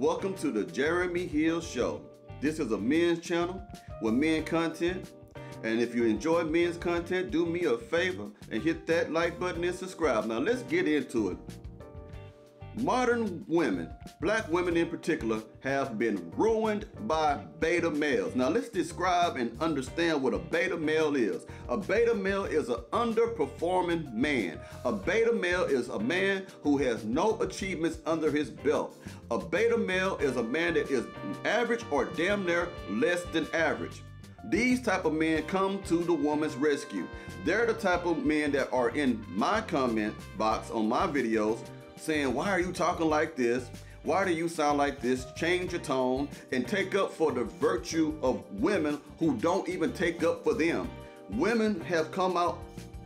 Welcome to the Jeremy Hill Show. This is a men's channel with men content. And if you enjoy men's content, do me a favor and hit that like button and subscribe. Now let's get into it. Modern women, black women in particular, have been ruined by beta males. Now let's describe and understand what a beta male is. A beta male is an underperforming man. A beta male is a man who has no achievements under his belt. A beta male is a man that is average or damn near less than average. These type of men come to the woman's rescue. They're the type of men that are in my comment box on my videos saying, why are you talking like this? Why do you sound like this? Change your tone and take up for the virtue of women who don't even take up for them. Women have come out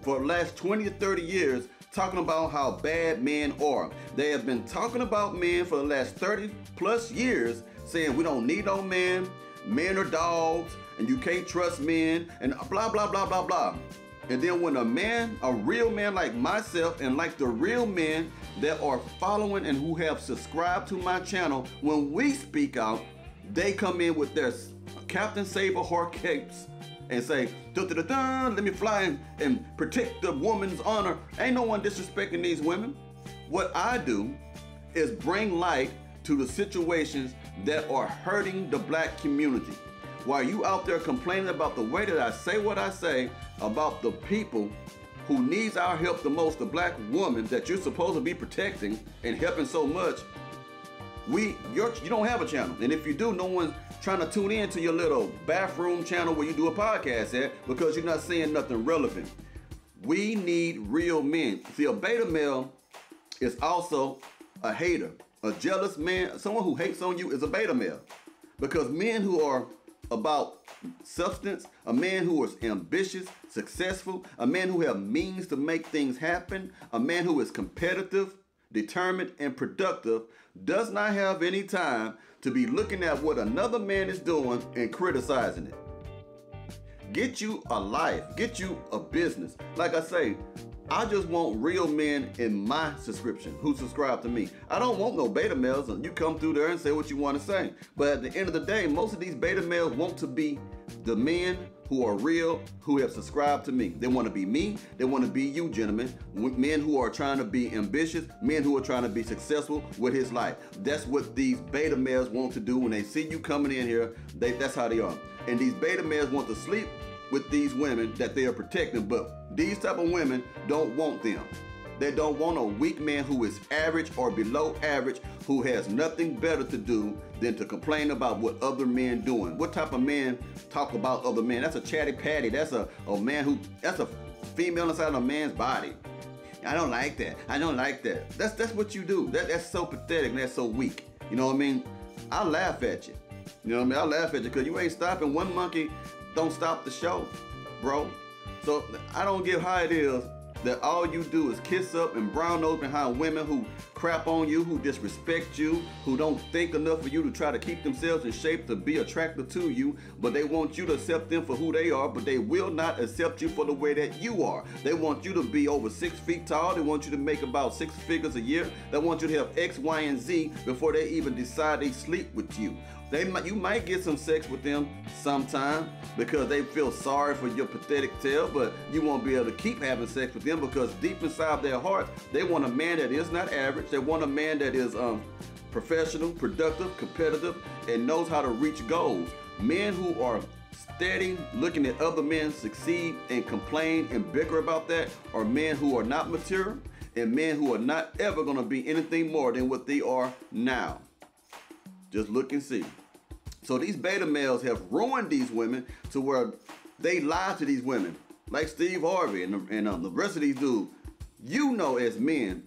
for the last 20 or 30 years talking about how bad men are. They have been talking about men for the last 30 plus years saying we don't need no men, men are dogs, and you can't trust men, and blah, blah, blah, blah, blah. And then when a man, a real man like myself and like the real men that are following and who have subscribed to my channel, when we speak out, they come in with their Captain Save-A-Heart capes and say, let me fly and, and protect the woman's honor. Ain't no one disrespecting these women. What I do is bring light to the situations that are hurting the black community. While you out there complaining about the way that I say what I say about the people who needs our help the most, the black woman that you're supposed to be protecting and helping so much, we you're, you don't have a channel. And if you do, no one's trying to tune in to your little bathroom channel where you do a podcast at because you're not saying nothing relevant. We need real men. See, a beta male is also a hater. A jealous man, someone who hates on you is a beta male. Because men who are about substance, a man who is ambitious, successful, a man who has means to make things happen, a man who is competitive, determined, and productive, does not have any time to be looking at what another man is doing and criticizing it. Get you a life, get you a business. Like I say, I just want real men in my subscription who subscribe to me. I don't want no beta males. You come through there and say what you want to say. But at the end of the day, most of these beta males want to be the men who are real, who have subscribed to me. They want to be me. They want to be you, gentlemen. Men who are trying to be ambitious, men who are trying to be successful with his life. That's what these beta males want to do when they see you coming in here. They, that's how they are. And these beta males want to sleep with these women that they are protecting, but these type of women don't want them. They don't want a weak man who is average or below average, who has nothing better to do than to complain about what other men doing. What type of man talk about other men? That's a chatty patty. That's a, a man who, that's a female inside of a man's body. I don't like that. I don't like that. That's that's what you do. That, that's so pathetic and that's so weak. You know what I mean? I laugh at you. You know what I mean? I laugh at you because you ain't stopping one monkey don't stop the show, bro. So I don't get how it is that all you do is kiss up and brown nose behind women who crap on you, who disrespect you, who don't think enough of you to try to keep themselves in shape to be attractive to you, but they want you to accept them for who they are, but they will not accept you for the way that you are. They want you to be over six feet tall. They want you to make about six figures a year. They want you to have X, Y, and Z before they even decide they sleep with you. They might, you might get some sex with them sometime because they feel sorry for your pathetic tale, but you won't be able to keep having sex with them because deep inside their hearts, they want a man that is not average. They want a man that is um, professional, productive, competitive, and knows how to reach goals. Men who are steady looking at other men succeed and complain and bicker about that are men who are not mature and men who are not ever going to be anything more than what they are now. Just look and see. So these beta males have ruined these women to where they lie to these women, like Steve Harvey and, and um, the rest of these dudes. You know, as men,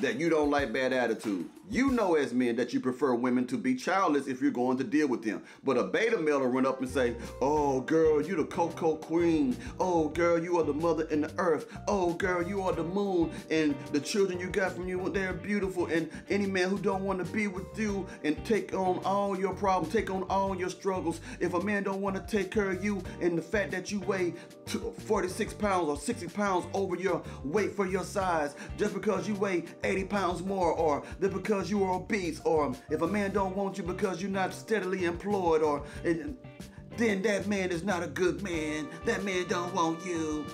that you don't like bad attitude. You know as men that you prefer women to be childless if you're going to deal with them. But a beta male will run up and say, oh girl, you the cocoa queen. Oh girl, you are the mother in the earth. Oh girl, you are the moon. And the children you got from you, they're beautiful. And any man who don't want to be with you and take on all your problems, take on all your struggles. If a man don't want to take care of you and the fact that you weigh 46 pounds or 60 pounds over your weight for your size, just because you weigh 80 pounds more or because because you are obese, or if a man don't want you because you're not steadily employed, or then that man is not a good man. That man don't want you.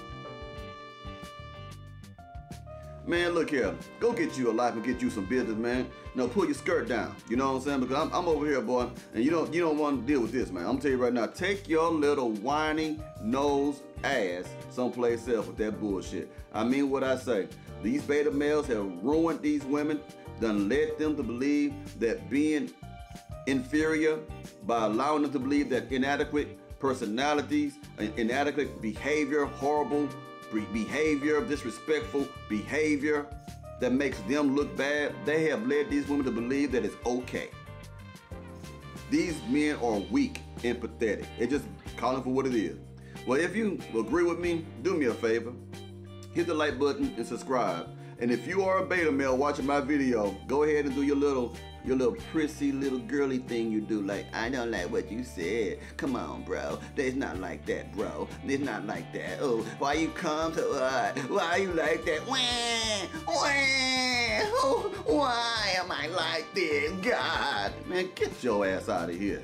Man, look here. Go get you a life and get you some business, man. No, pull your skirt down. You know what I'm saying? Because I'm, I'm over here, boy, and you don't you don't want to deal with this, man. I'm tell you right now. Take your little whiny nose ass someplace else with that bullshit. I mean what I say. These beta males have ruined these women, done led them to believe that being inferior by allowing them to believe that inadequate personalities, inadequate behavior, horrible behavior, disrespectful behavior that makes them look bad, they have led these women to believe that it's okay. These men are weak and pathetic. They're just calling for what it is. Well, if you agree with me, do me a favor. Hit the like button and subscribe. And if you are a beta male watching my video, go ahead and do your little your little prissy little girly thing you do like I don't like what you said. Come on, bro. It's not like that, bro. It's not like that. Oh, why you come to uh, why you like that? Wah, wah, oh, why am I like this? God, man, get your ass out of here.